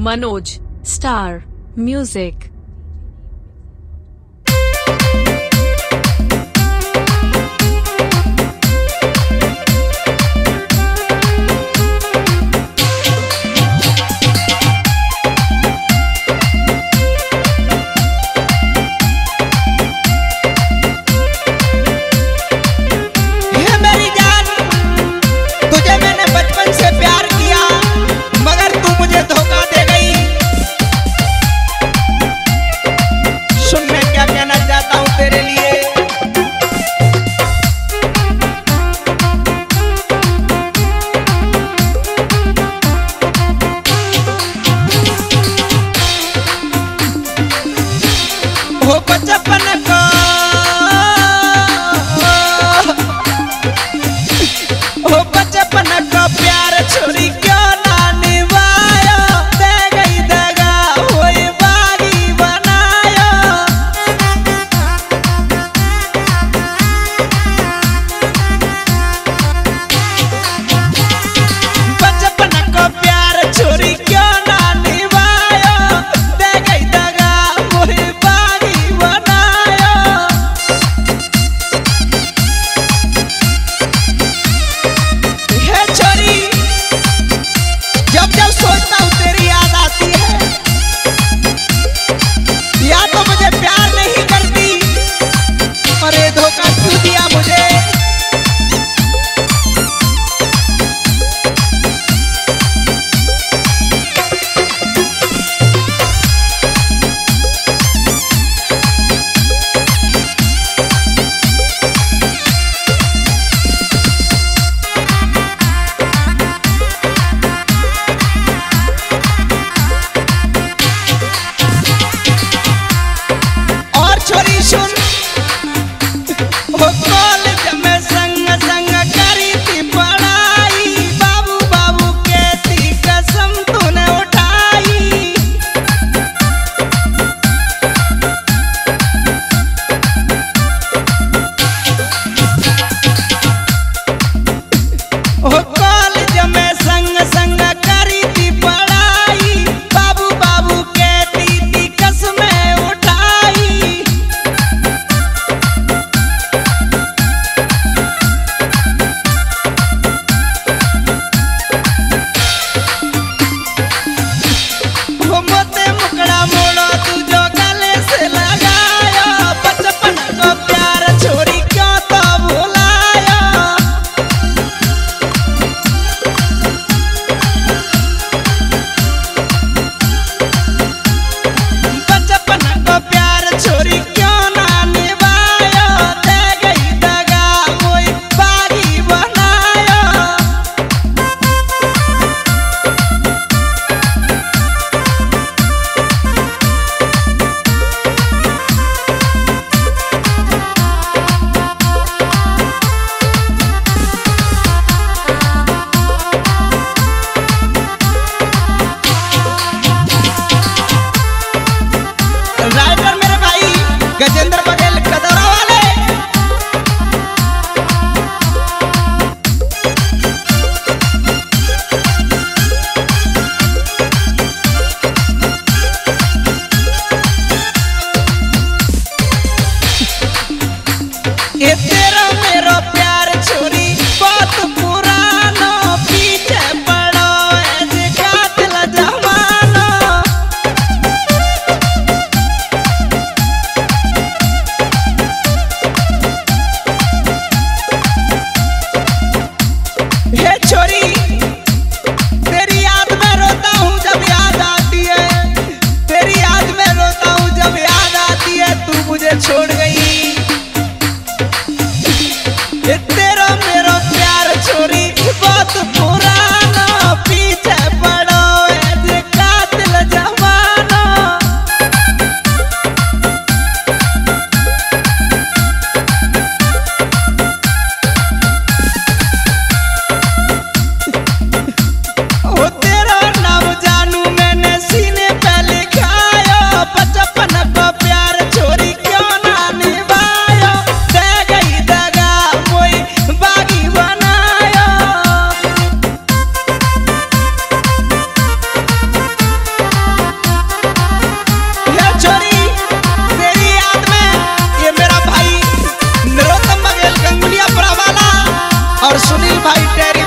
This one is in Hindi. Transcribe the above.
Manoj star music. If. Sunil ভাইটার